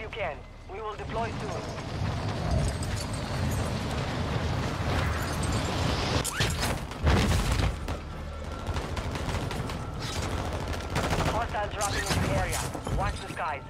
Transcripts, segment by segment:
you can. We will deploy soon. Hostiles dropping into the area. Watch the skies.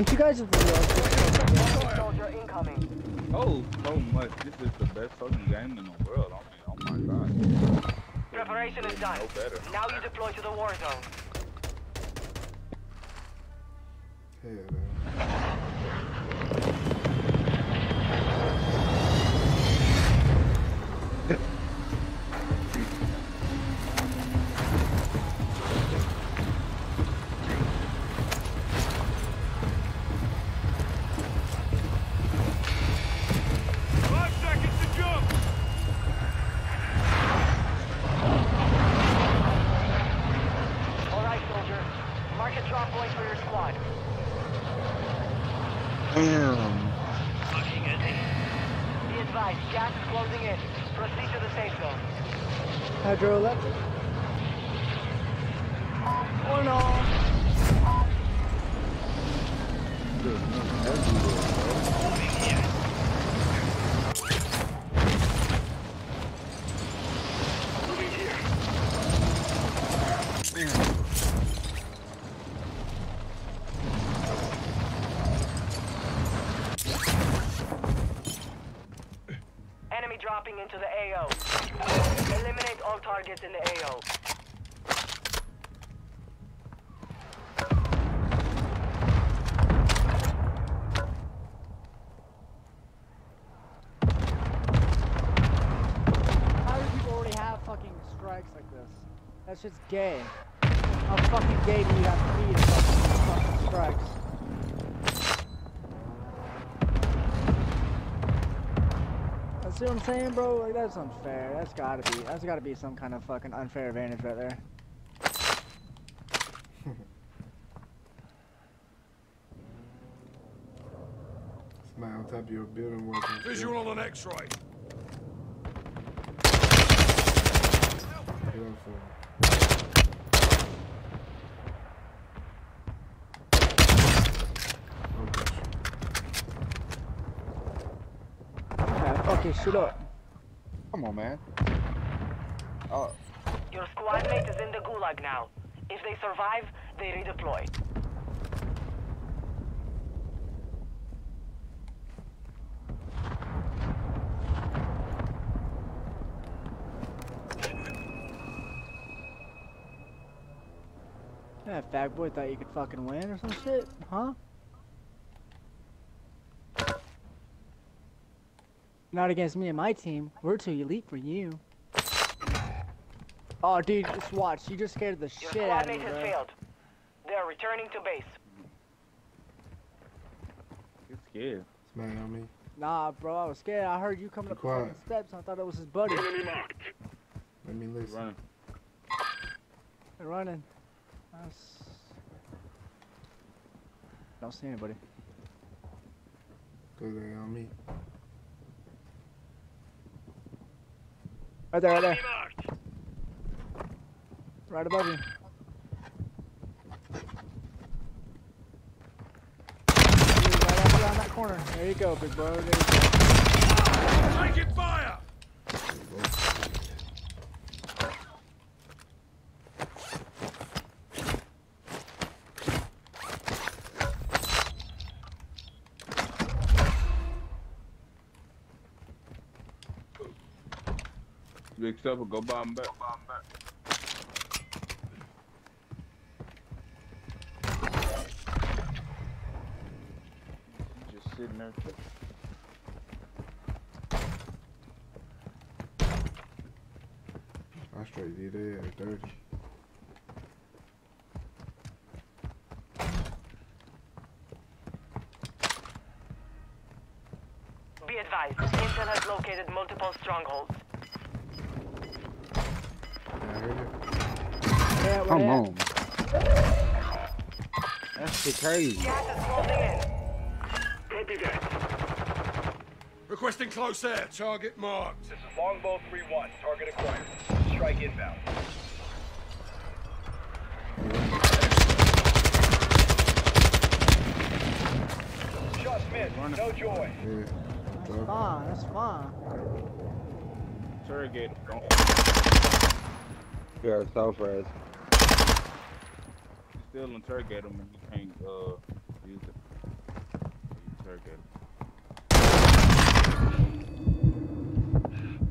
Don't you guys have realized Soldier incoming. Oh, so much. This is the best fucking game in the world. I mean, oh my god. Preparation is done. No better. Now you deploy to the war zone. Hell into the AO. Eliminate all targets in the AO. How do people already have fucking strikes like this? That's just gay. How fucking gay do you have to be to fucking, fucking strikes? That's what I'm saying, bro. Like that's unfair. That's gotta be. That's gotta be some kind of fucking unfair advantage right there. Somebody on top of your building working. Visual on an X-ray. Beautiful. Okay. Yeah, fuck your shit up. Come on, man. Oh, Your squad mate is in the gulag now. If they survive, they redeploy. That fag boy thought you could fucking win or some shit, huh? Not against me and my team. We're too elite for you. Oh, dude, just watch. You just scared the Your shit out of me, mate has bro. failed. They are returning to base. You're scared. Somebody on me. Nah, bro, I was scared. I heard you coming Be up the quiet. steps. I thought it was his buddy. Let me listen. Running. They're running. I s- Don't see anybody. Cause they on me. Right there, right there. Right above you. Corner. There you go, big bro. There you go. Taking fire! Big Stepper, go buy him back. Just sitting there. I straight did that at 30. Be advised, Intel has located multiple strongholds. Yeah, I heard it. Yeah, where Come at? on. That's shit crazy. Gas is closing in. Copy that. Requesting close air. Target marked. This is Longbow 3-1. Target acquired. Strike inbound. Shots missed. No joy. Yeah. That's fine. That's fine. Interrogate him. Don't You're so fresh. still interrogate him and you can't uh use it. Interrogate him.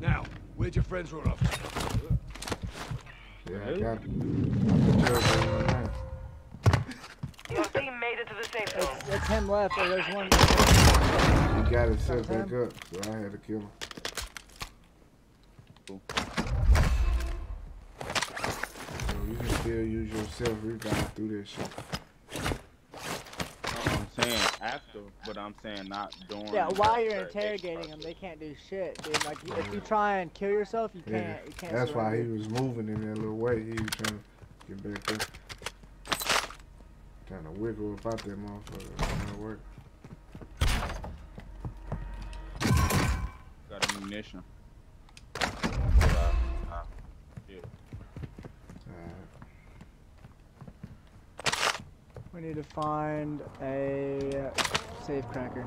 Now, where'd your friends run off? Yeah, I Really? got it. Your gun on that. Your team made it to the safe zone. It's, it's him left. Or there's one. He got it set That's back up, so I had to kill him. Cool. So you can still use your self revive through this shit. I'm saying after, but I'm saying not during. Yeah, while you're interrogating them, they can't do shit, dude. Like, if you try and kill yourself, you Yeah, can't. You can't. that's why he was moving in that little way. He was trying to get back there. Trying to wiggle about that motherfucker. It not work. Got ammunition. But I- I- yeah. Alright. We need to find a safe cracker.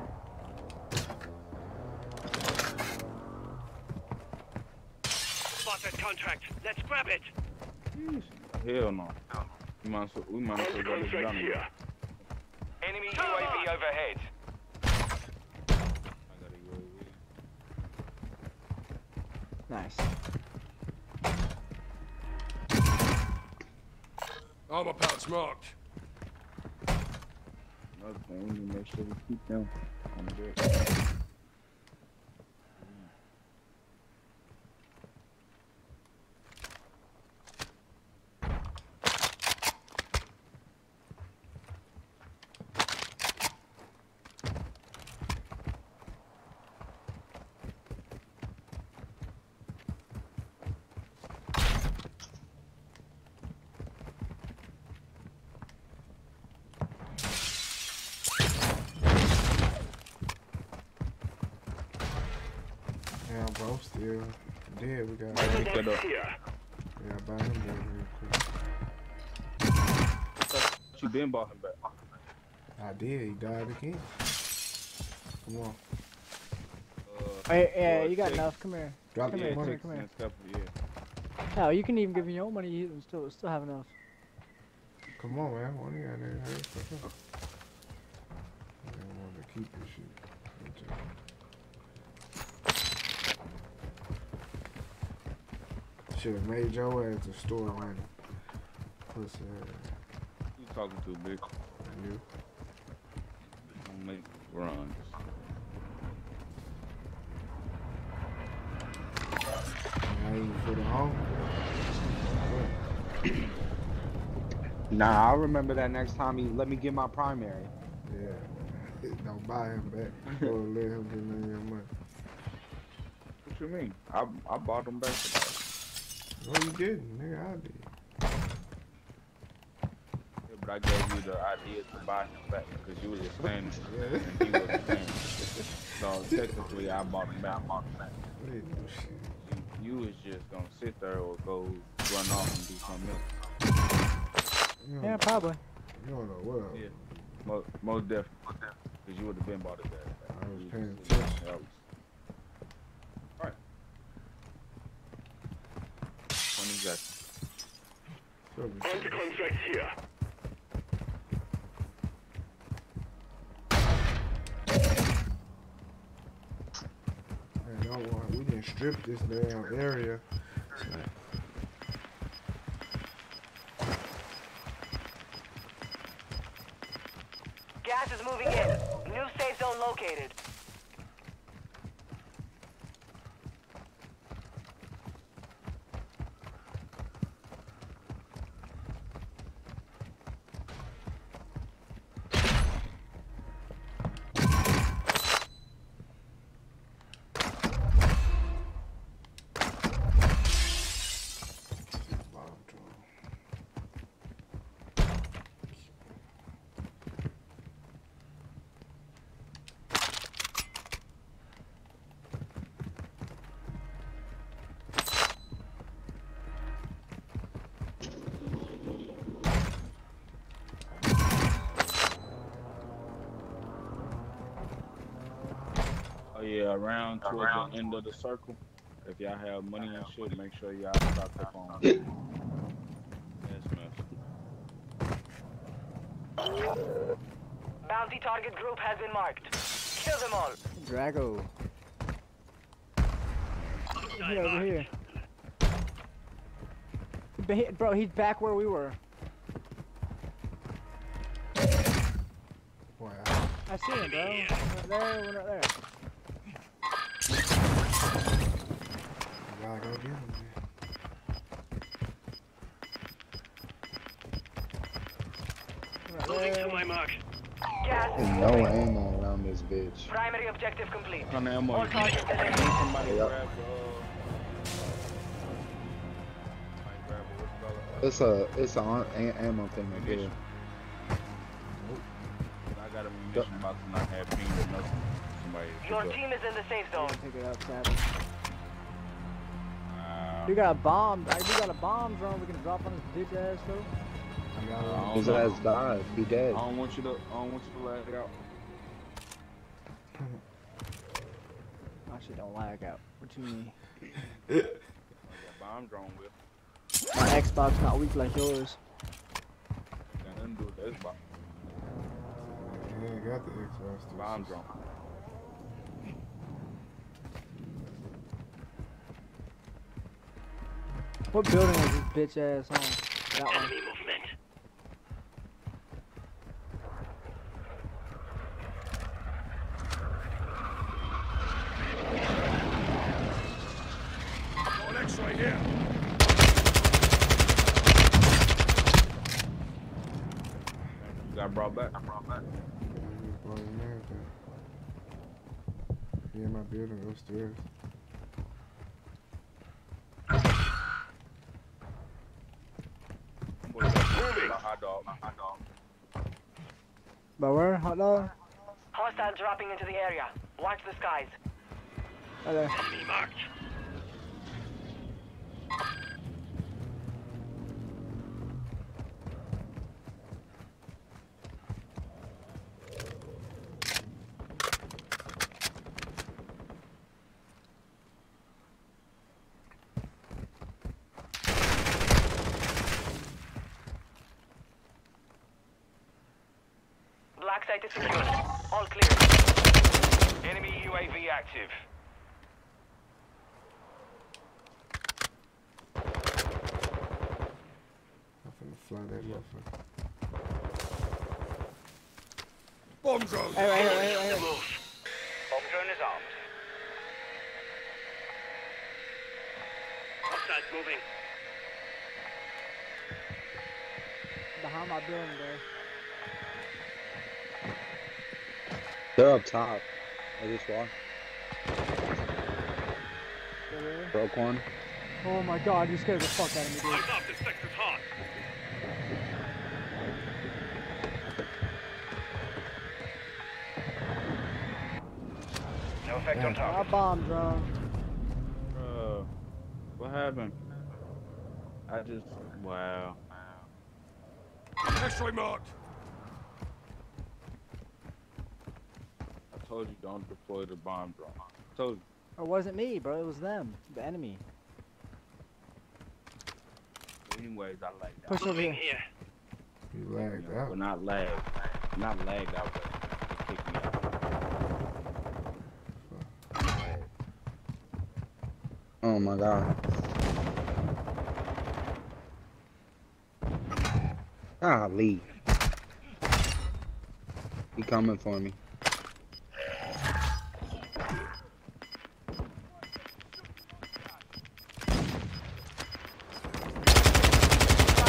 Spotted contract. Let's grab it. Hell no. We might as well, we might as well go to Johnny. Enemy UAV overhead. I got a UAV. Nice. Armor pouch marked. To make sure we keep them on the deck. Damn, bro, still dead. We got Pick that up. Yeah, buy him there real quick. You been bought him back. I did. He died again. Come on, Uh, Hey, yeah, for you got six- enough. Come here. drop Come the here, money. come here. Next couple, yeah. Hell, you can even give me your own money. You still still have enough. Come on, man. One of you got there. Hurry the fuck up. I don't want to keep this shit. Good job. Should have made your ass a store runner. Pussy ass. You talking too big. You. Don't make runs. Now you for the home. Nah, I remember that next time he let me get my primary. Yeah. Don't buy him back. Or let him get none of your money. What you mean? I I bought them back today. No, you didn't. Nigga, I did. Yeah, but I gave you the idea to buy him back because you was explaining Yeah. and he was explaining. So technically, I bought him back. I bought him back. Didn't do. You, you was just gonna sit there or go run off and do something else. Yeah, probably. you don't know what else. Yeah. Most, most definitely. Because you would have been bought his ass back. I was paying just- attention. that was- Alright. When exactly? So we- contract here. Man, don't want, we didn't strip this damn area. Gas around towards the end of the circle. If y'all have money and shit, make sure y'all stop the phone. yes, man. Bounty target group has been marked. Kill them all. Drago. He over here. He Bro, he's back where we were. Boy, I see him, bro. One right there, one right there. Gotta go get him, man. One right Moving to there. my mark. Gas There's no ammo around this bitch. Primary objective complete. Ton of ammo. All targets need. eliminated. Somebody Yep. grab. Uh, somebody grab the what's it called? It's a it's a, a ammo thing right there. I got a munition box and I have pinged enough. Somebody. Your pick up. team is in the safe zone. Pick it up, Savage. Uh, We got a bomb. I- We got a bomb drone we can drop on his bitch ass, though. I got I him. His ass died. He dead. I don't want you to. I don't want you to lag out. My shit don't lag out. What you mean? I got bomb drone with. My Xbox not weak like yours. Got nothing to do with this bomb, He ain't got the Xbox. too, bomb so- drone. What building is this bitch ass on? That one. Enemy movement. Got an X-ray here. You got brought back. I brought back. Yeah, he was blowing me everything. He in my building upstairs. Boy, that's my hot dog. My hot dog. But where? Hot dog? Hostile dropping into the area. Watch the skies. Right there. Enemy marked. Black site is secure. All clear. Enemy UAV active. I'm finna fly that motherfucker. Bomb drone. Hey, right here, right here, right here. Move. Bomb drone is armed. Hostiles moving. Behind my building there. They're up top. I just walked. Broke one. Oh my god, you scared the fuck out of me, dude. Eyes up, this sector's hot. No effect on My target. bomb drone. Uh, what happened? I just. Wow. X-ray marked. I told you don't deploy the bomb drone. I told you. It wasn't me, bro. It was them. The enemy. Anyways, I like that. Push over here. here. You lagged Well, out. not lag. Not lagged out, but it kicked me out. Oh my god. Golly. He coming for me.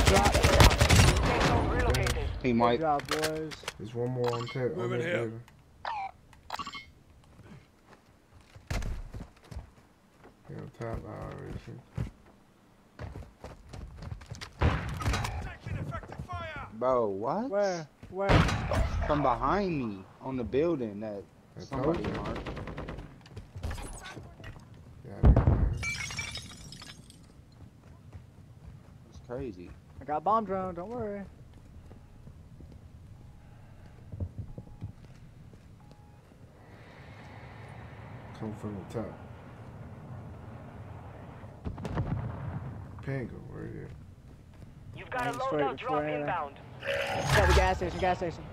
Safe zone relocated. He Good might. job, boys. There's one more on tap. on Moving that oh, here. building. Yeah, on top. I already see. Bro, what? Where? Where? From behind me on the building that I somebody told marked. Yeah, I think, man. It's crazy. I got bomb drone. Don't worry. come from the top. Pango, where are you? You've got a Nice, straight- loadout drop inbound. Got the gas station, gas station.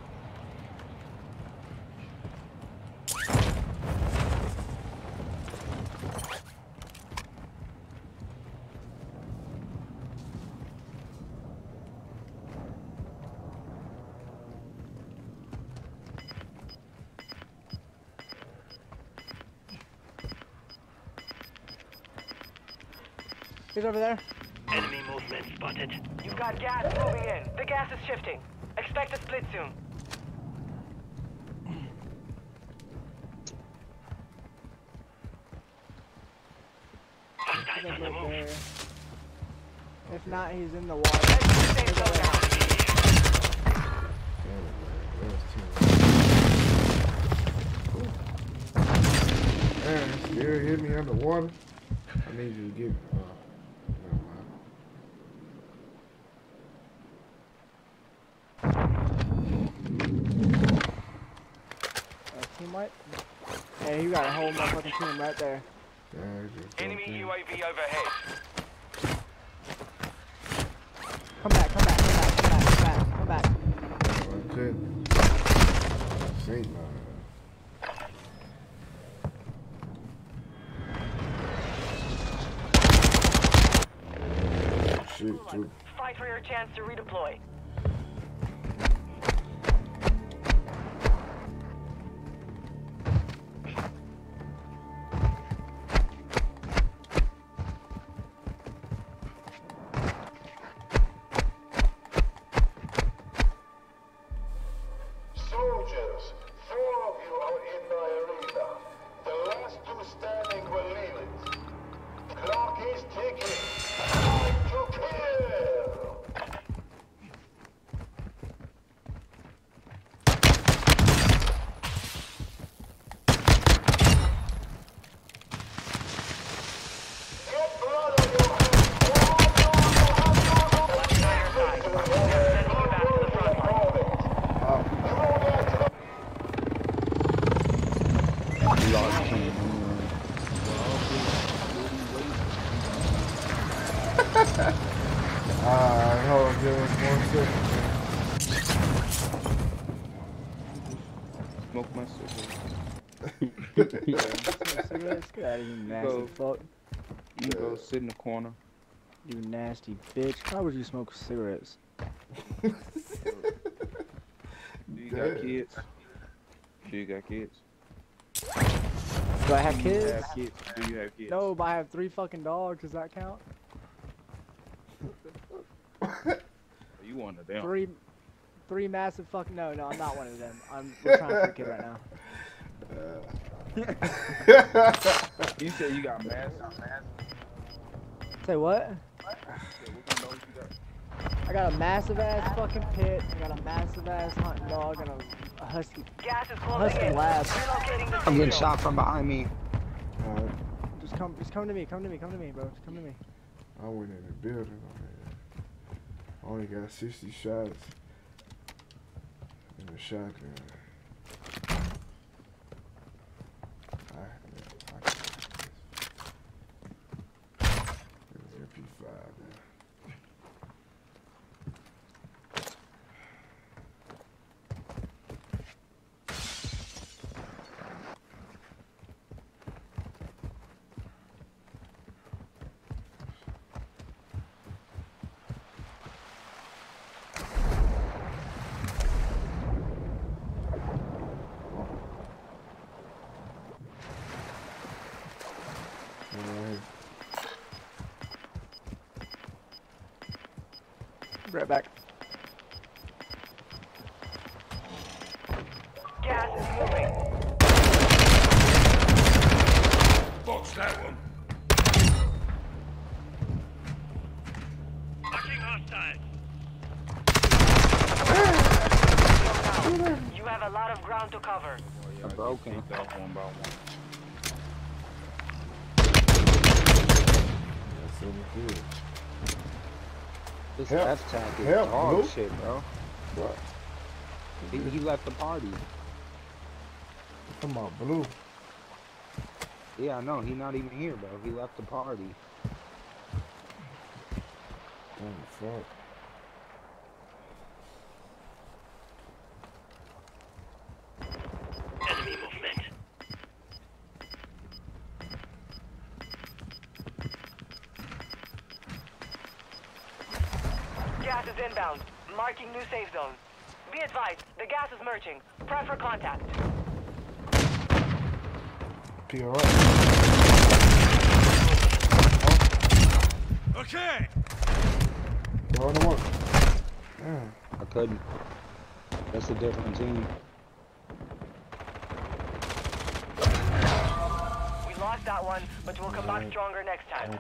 He's over there. Enemy movement spotted. You've got gas moving in. The gas is shifting. Expect a split soon. Hostiles on the move. there. If not, he's in the water. Head to the safe zone now. Damn it, man. That was too Man, still hit me underwater. I need you to get. Uh, never mind. Uh, team wipe? Yeah, you got a whole motherfucking team right there. Damn, it just Enemy. UAV overhead. Come back, come back, come back, come back, come back, come back. I couldn't. Sink my Shit. Fight for your chance to redeploy. Lost King. Alright, hold on just one second. Smoke my cigarette. Nasty Go. You go sit in the corner. You nasty bitch. Why would you smoke cigarettes? Do you got kids? Do you got kids? Do I have kids? have kids? Do you have kids? No, but I have three fucking dogs. Does that count? You one of them. Three, three massive fucking. No, no, I'm not one of them. I'm we're trying for a kid right now. You said you got mass. Say what? What kind of dogs you got? I got a massive ass fucking pit. I got a massive ass hunting dog and a husky. Gas is closing Husky in. lab. I'm getting shot from behind me. Alright, Just come, just come to me. Come to me. Come to me, bro. Just come to me. I went in the building on. I only got 60 shots in the shotgun. I, yeah, I can this. It was MP5 now. Alright. Be Right back. Gas is moving. Box that one. Marking hostiles. You have a lot of ground to cover. I'm broken. One by one. That's so good. This Help. F tag is Help, dog Luke. shit, bro. What? He, he left the party. Come on, blue. Yeah, I know. He not even here, bro. He left the party. Oh fuck. Is inbound. Marking new safe zone. Be advised, the gas is merging. Prep for contact. PRI. Okay. Throw in the one. Damn. I couldn't. That's a different team. We lost that one, but we'll come back stronger next time.